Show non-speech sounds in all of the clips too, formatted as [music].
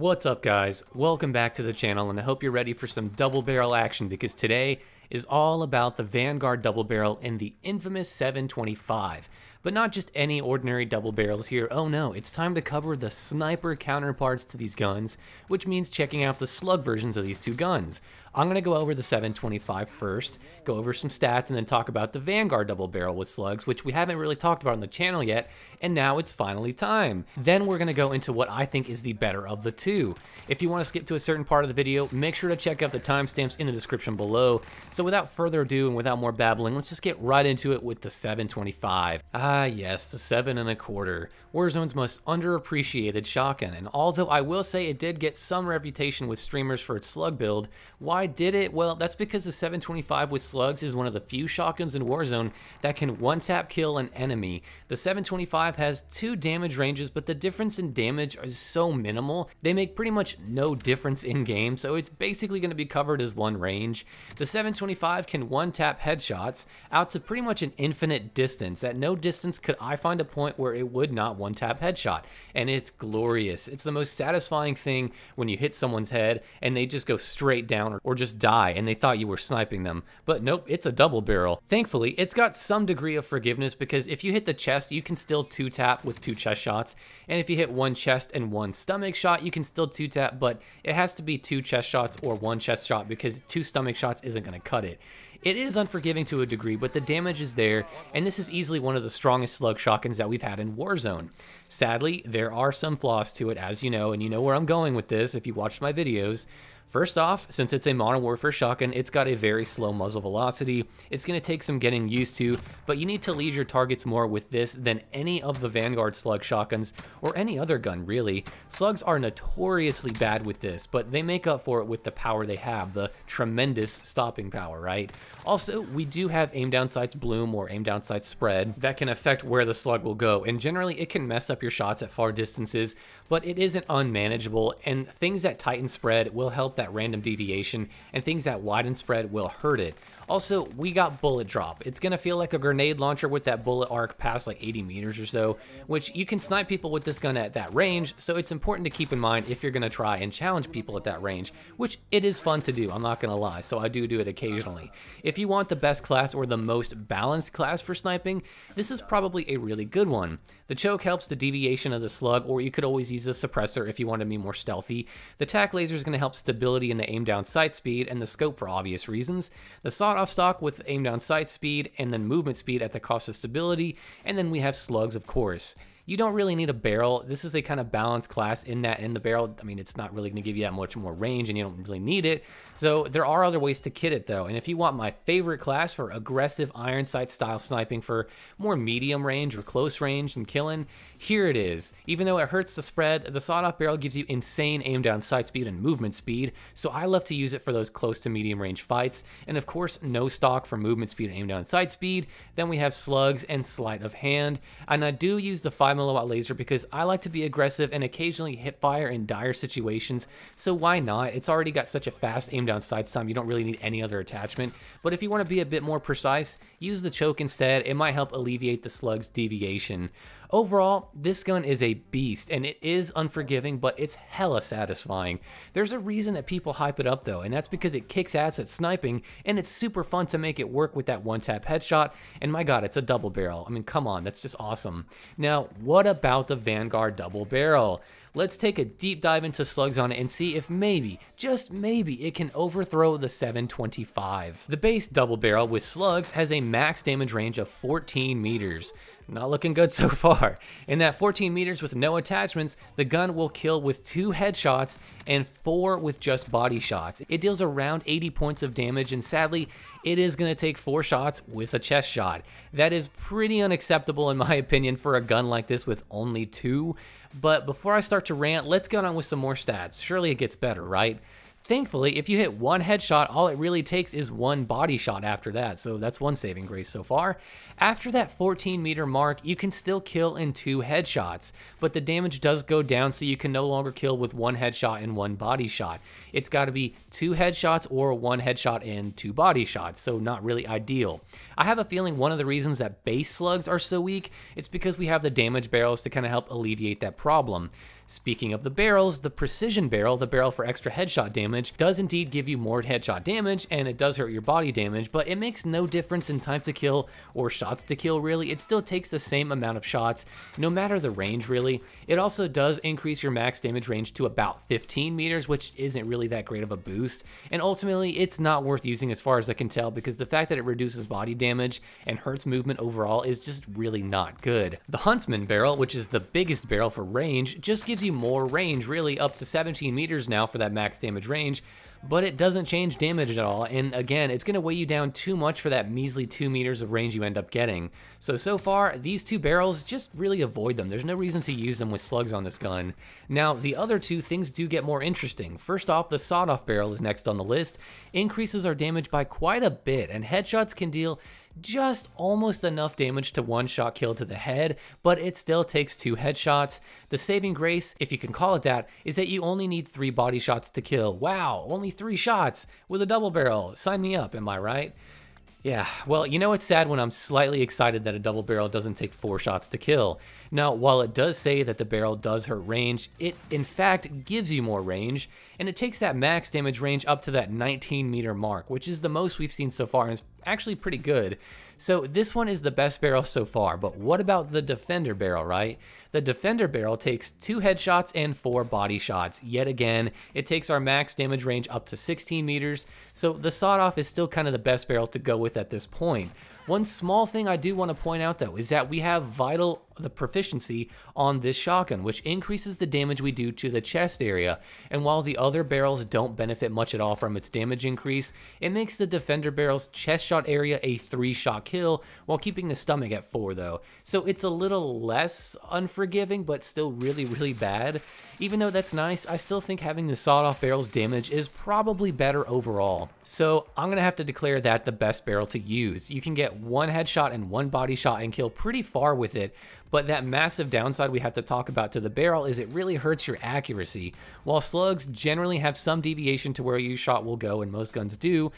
What's up guys? Welcome back to the channel and I hope you're ready for some double barrel action because today is all about the Vanguard double barrel and the infamous 725. But not just any ordinary double barrels here, oh no, it's time to cover the sniper counterparts to these guns, which means checking out the slug versions of these two guns. I'm going to go over the 725 first, go over some stats, and then talk about the Vanguard double barrel with slugs, which we haven't really talked about on the channel yet, and now it's finally time. Then we're going to go into what I think is the better of the two. If you want to skip to a certain part of the video, make sure to check out the timestamps in the description below. So without further ado and without more babbling, let's just get right into it with the 725. Ah yes, the 7 and a quarter. Warzone's most underappreciated shotgun, and although I will say it did get some reputation with streamers for its slug build, why did it? Well, that's because the 725 with slugs is one of the few shotguns in Warzone that can one-tap kill an enemy. The 725 has two damage ranges, but the difference in damage is so minimal, they make pretty much no difference in game, so it's basically going to be covered as one range. The 725 can one-tap headshots out to pretty much an infinite distance. At no distance could I find a point where it would not one tap headshot. And it's glorious. It's the most satisfying thing when you hit someone's head and they just go straight down or, or just die and they thought you were sniping them. But nope, it's a double barrel. Thankfully, it's got some degree of forgiveness because if you hit the chest, you can still two tap with two chest shots. And if you hit one chest and one stomach shot, you can still two tap, but it has to be two chest shots or one chest shot because two stomach shots isn't going to cut it. It is unforgiving to a degree, but the damage is there, and this is easily one of the strongest slug shotguns that we've had in Warzone. Sadly, there are some flaws to it, as you know, and you know where I'm going with this if you watched my videos. First off, since it's a Modern Warfare shotgun, it's got a very slow muzzle velocity. It's going to take some getting used to, but you need to lead your targets more with this than any of the Vanguard slug shotguns, or any other gun really. Slugs are notoriously bad with this, but they make up for it with the power they have, the tremendous stopping power, right? Also, we do have aim down sights bloom or aim down sights spread that can affect where the slug will go, and generally it can mess up your shots at far distances, but it isn't unmanageable, and things that tighten spread will help that random deviation, and things that widen spread will hurt it. Also, we got bullet drop. It's to feel like a grenade launcher with that bullet arc past like 80 meters or so, which you can snipe people with this gun at that range, so it's important to keep in mind if you're to try and challenge people at that range, which it is fun to do, I'm not to lie, so I do do it occasionally. If you want the best class or the most balanced class for sniping, this is probably a really good one. The choke helps the deviation of the slug, or you could always use a suppressor if you want to be more stealthy. The tac laser is to help stability in the aim down sight speed, and the scope for obvious reasons. The sawed off stock with aim down sight speed, and then movement speed at the cost of stability, and then we have slugs, of course you don't really need a barrel. This is a kind of balanced class in that in the barrel, I mean, it's not really going to give you that much more range and you don't really need it. So there are other ways to kit it though. And if you want my favorite class for aggressive iron sight style sniping for more medium range or close range and killing, here it is. Even though it hurts the spread, the sawed-off barrel gives you insane aim down sight speed and movement speed, so I love to use it for those close to medium range fights, and of course no stock for movement speed and aim down sight speed. Then we have slugs and sleight of hand, and I do use the 5 milliwatt laser because I like to be aggressive and occasionally hip fire in dire situations, so why not? It's already got such a fast aim down sights time, you don't really need any other attachment, but if you want to be a bit more precise, use the choke instead, it might help alleviate the slug's deviation. Overall, this gun is a beast, and it is unforgiving, but it's hella satisfying. There's a reason that people hype it up though, and that's because it kicks ass at sniping, and it's super fun to make it work with that one-tap headshot, and my god, it's a double barrel. I mean, come on, that's just awesome. Now, what about the Vanguard double barrel? let's take a deep dive into slugs on it and see if maybe, just maybe, it can overthrow the 725. The base double barrel with slugs has a max damage range of 14 meters. Not looking good so [laughs] far. In that 14 meters with no attachments, the gun will kill with two headshots and four with just body shots. It deals around 80 points of damage and sadly, it is going to take four shots with a chest shot. That is pretty unacceptable in my [laughs] opinion for a gun like this with only two. But before I start to rant, let's get on with some more stats. Surely it gets better, right? Thankfully, if you hit one headshot, all it really takes is one body shot after that, so that's one saving grace so far. After that 14 meter mark, you can still kill in two headshots, but the damage does go down so you can no longer kill with one headshot and one body shot. It's got to be two headshots or one headshot and two body shots, so not really ideal. I have a feeling one of the reasons that base slugs are so weak, it's because we have the damage barrels to kind of help alleviate that problem. Speaking of the barrels, the precision barrel, the barrel for extra headshot damage, does indeed give you more headshot damage and it does hurt your body damage, but it makes no difference in time to kill or shots to kill really. It still takes the same amount of shots, no matter the range really. It also does increase your max damage range to about 15 meters, which isn't really that great of a boost. And ultimately, it's not worth using as far as I can tell because the fact that it reduces body damage and hurts movement overall is just really not good. The Huntsman barrel, which is the biggest barrel for range, just gives you more range, really up to 17 meters now for that max damage range, but it doesn't change damage at all. And again, it's going to weigh you down too much for that measly 2 meters of range you end up getting. So, so far, these two barrels, just really avoid them. There's no reason to use them with slugs on this gun. Now, the other two things do get more interesting. First off, the sawed-off barrel is next on the list. Increases our damage by quite a bit, and headshots can deal just almost enough damage to one shot kill to the head, but it still takes two headshots. The saving grace, if you can call it that, is that you only need three body shots to kill. Wow, only three shots with a double barrel. Sign me up, am I right? Yeah, well, you know it's sad when I'm slightly excited that a double barrel doesn't take four shots to kill. Now, while it does say that the barrel does hurt range, it in fact gives you more range, and it takes that max damage range up to that 19 meter mark, which is the most we've seen so far and is actually pretty good. So this one is the best barrel so far, but what about the Defender barrel, right? The Defender barrel takes two headshots and four body shots. Yet again, it takes our max damage range up to 16 meters, so the sawed-off is still kind of the best barrel to go with at this point. One small thing I do want to point out though is that we have vital the proficiency on this shotgun, which increases the damage we do to the chest area. And while the other barrels don't benefit much at all from its damage increase, it makes the defender barrel's chest shot area a three shot kill while keeping the stomach at four though. So it's a little less unforgiving, but still really, really bad. Even though that's nice, I still think having the sawed-off barrel's damage is probably better overall. So I'm to have to declare that the best barrel to use. You can get one headshot and one body shot and kill pretty far with it, but that massive downside we have to talk about to the barrel is it really hurts your accuracy. While slugs generally have some deviation to where your shot will go, and most guns do,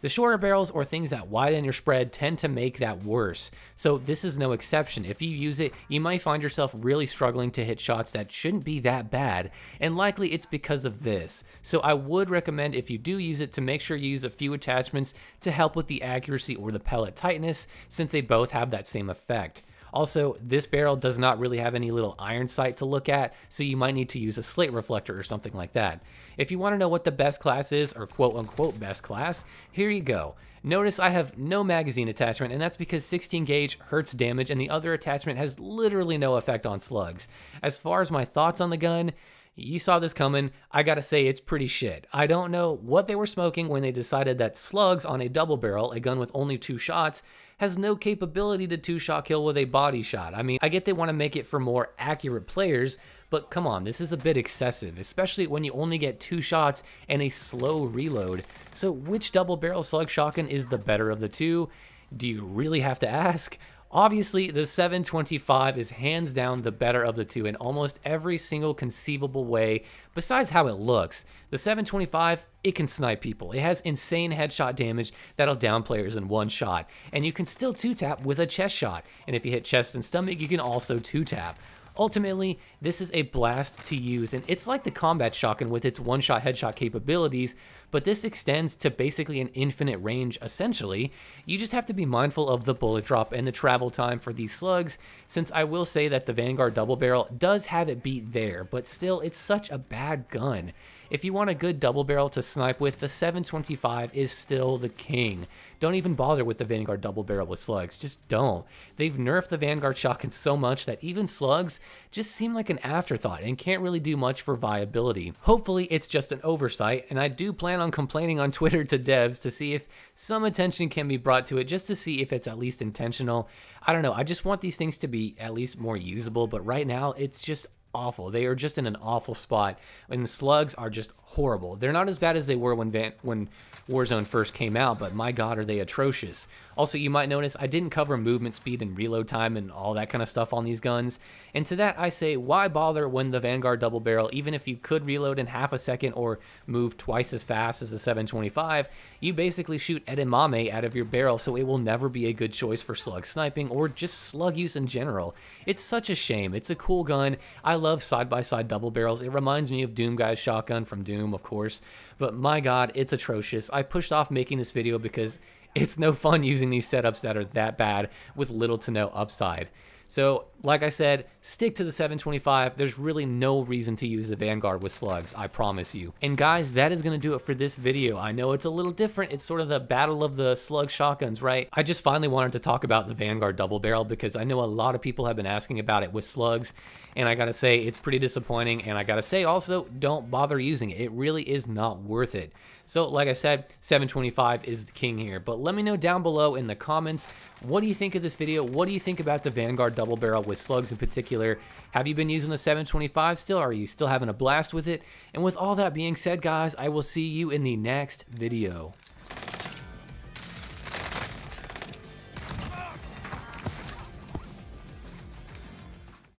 the shorter barrels or things that widen your spread tend to make that worse. So this is no exception. If you use it, you might find yourself really struggling to hit shots that shouldn't be that bad, and likely it's because of this. So I would recommend if you do use it to make sure you use a few attachments to help with the accuracy or the pellet tightness, since they both have that same effect. Also, this barrel does not really have any little iron sight to look at, so you might need to use a slate reflector or something like that. If you want to know what the best class is, or quote unquote best class, here you go. Notice I have no magazine attachment, and that's because 16 gauge hurts damage and the other attachment has literally no effect on slugs. As far as my thoughts on the gun, you saw this coming. I gotta say, it's pretty shit. I don't know what they were smoking when they decided that slugs on a double barrel, a gun with only two shots, has no capability to two shot kill with a body shot. I mean, I get they want to make it for more accurate players, but come on, this is a bit excessive, especially when you only get two shots and a slow reload. So which double barrel slug shotgun is the better of the two? Do you really have to ask? Obviously, the 725 is hands down the better of the two in almost every single conceivable way, besides how it looks. The 725, it can snipe people. It has insane headshot damage that'll down players in one shot, and you can still two-tap with a chest shot, and if you hit chest and stomach, you can also two-tap. Ultimately, this is a blast to use, and it's like the combat shotgun with its one-shot headshot capabilities, but this extends to basically an infinite range essentially. You just have to be mindful of the bullet drop and the travel time for these slugs, since I will say that the Vanguard double barrel does have it beat there, but still it's such a bad gun. If you want a good double barrel to snipe with, the 725 is still the king. Don't even bother with the Vanguard double barrel with slugs, just don't. They've nerfed the Vanguard shotgun so much that even slugs just seem like an afterthought and can't really do much for viability. Hopefully it's just an oversight, and I do plan on complaining on [laughs] Twitter to devs to see if some attention can be brought to it just to see if it's at least intentional. I don't know, I just want these things to be at least more usable, but right now it's just awful. They are just in an awful spot, and slugs are just horrible. They're not as bad as they were when Van when Warzone first came out, but my god, are they atrocious. Also, you might notice I didn't cover movement speed and reload time and all that kind of stuff on these guns, and to that I say, why bother when the Vanguard double barrel, even if you could reload in half a second or move twice as fast as the 725, you basically shoot edamame out of your barrel, so it will never be a good choice for slug sniping or just slug use in general. It's such a shame. It's a cool gun. I love side-by-side double barrels. It reminds me of Doom Guy's shotgun from Doom, of course. But my god, it's atrocious. I pushed off making this video because it's no fun [laughs] using these setups that are that bad with little to no upside. So, like I said, stick to the 725. There's really no reason to use the Vanguard with slugs, I promise you. And guys, that is to do it for this video. I know it's a little different. It's sort of the battle of the slug shotguns, right? I just finally wanted to talk about the Vanguard double barrel because I know a lot of people have been asking about it with slugs. And I gotta say, it's pretty disappointing. And I gotta say also, don't bother using it. It really is not worth it. So like I said, 725 is the king here. But let me know down below in the comments, what do you think of this video? What do you think about the Vanguard double barrel with slugs in particular? Have you been using the 725 still? Are you still having a blast with it? And with all that being said, guys, I will see you in the next video.